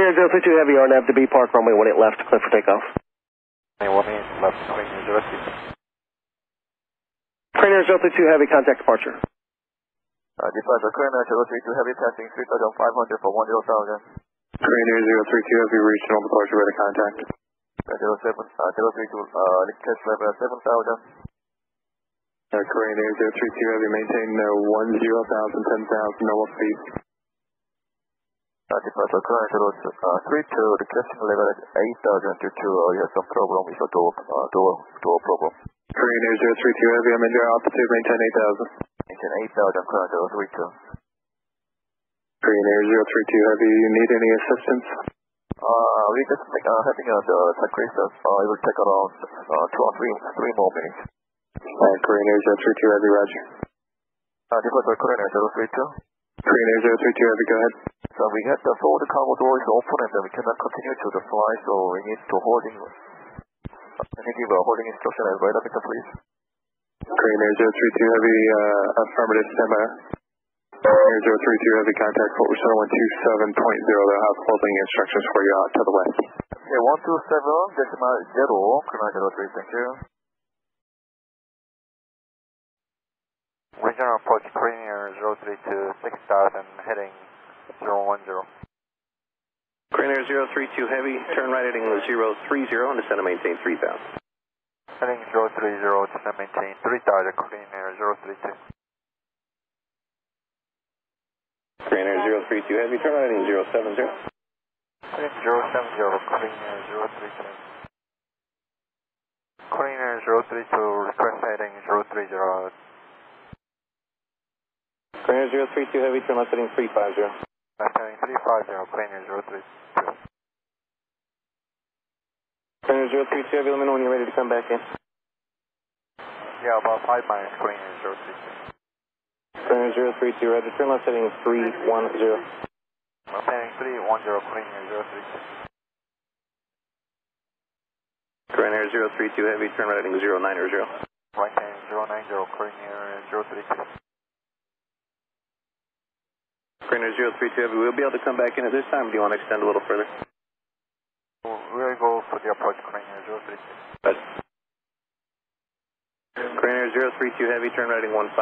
Air Zero 32 Heavy, RNAV to B Park, runway 18 left, clear for takeoff. left, New Jersey. Korean Air Zero 32 Heavy, contact departure. Uh, departure, Korean Air Zero 32 Heavy, passing 3500 for 10,000. Korean Air 32 Heavy, regional departure, ready contact. Uh, 07, uh, 032, uh, test level 7,000. Uh, Korean Air 32 Heavy, maintain uh, 10,000, 10,000, no feet. 35 Lagrange Road uh, The requesting level is 8000 due to uh, you have some problem with your door, uh, door, door problem. Korean Air 032, heavy, I'm in your altitude, maintain 8000. Maintain 8000, Lagrange three two. Korean Air 032, heavy, you need any assistance? Uh, we just uh, having a uh, checklist, uh, it will take around uh, two or three, three more minutes. Uh, Korean Air 032, heavy, roger. Uh, this was Korean Air 032 go ahead. So we have the forward cargo door is open and we cannot continue to the flight, so we need to holding. Can you give a holding instruction as radar picture, please? Korean Air 032 Heavy, uh, affirmative, Sema. Air 032 Heavy, contact Fort Lucena 127.0. They'll have holding instructions for you out to the west. Okay, 127 decimal 0, Korean 03, thank you. Regional approach, Korean. 032 6000 heading 010. Korean Air 032 Heavy, turn right heading 030 and descend and maintain 3000. Heading 030, descend and maintain 3000, Korean Air 032. Korean Air 032 Heavy, turn right heading 070. Heading 070, Korean Air 032. Korean Air 032, request heading 030, Korean Air 032 Heavy, turn left heading 350. Left heading 350, Korean Air 032. Korean Air 032 Heavy, let me know when you're ready to come back in. Yeah, about 5 miles, Korean Air 032. Korean Air 032, roger, turn left heading 310. Left heading 310, Korean Air 032. Korean Air 032 Heavy, turn right heading 090. Right heading 090, Korean Air 032. Korean Air 032 Heavy, we'll be able to come back in at this time. Do you want to extend a little further? We'll go for the approach, Korean Air 032. But Korean Air 032 Heavy, turn right heading 150.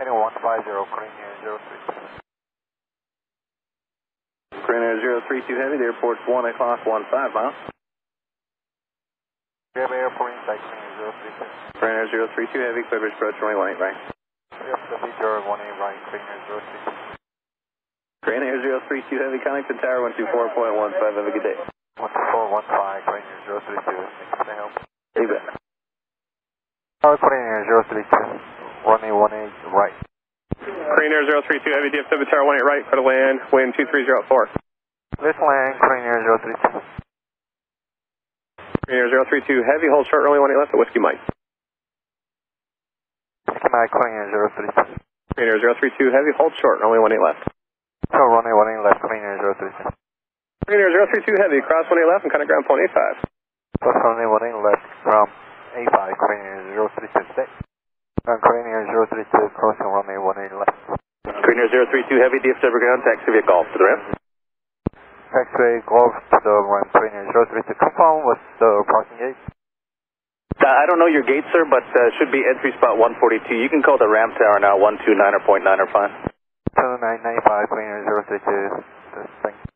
Heading 150, Korean Air 032. Korean Air 032 Heavy, the airport's 1 o'clock, 15 miles. We have airport inside, Korean Air 032. Korean Air 032 Heavy, Clippers approach runway 18 right. We have the Victor 18 right, Korean Air 032. Korean Air 032 Heavy, connect to tower 124.15. Have a good day. 1415, Korean Air 032. Thank you for the help. You bet. Tower Korean Air 032. Runway 18 right. Korean Air 032 Heavy, DFW Tower 18 right, clear to land, wind 2304. Let's land, Korean Air 032. Korean Air 032 Heavy, hold short runway 18 left at Whiskey Mike. Schematic Korean Air 032. Korean Air 032 Heavy, hold short runway 18 left. So runway 18 left, Korean Air 032. Korean Air 032 Heavy, cross 18 left and kind of ground point 85. Plus runway 18 left from A5, Korean Air 032 stay. And Korean Air 032 crossing runway 18 left. Korean Air 032 Heavy, DFW ground, taxi via Golf to the rim. Taxiway Golf to the run, Korean Air 032. Confirm what's the parking gate? Uh, I don't know your gate, sir, but uh, should be entry spot 142. You can call the ramp tower now, 129 or .9 or fine. 2995 Greener 062. Thanks.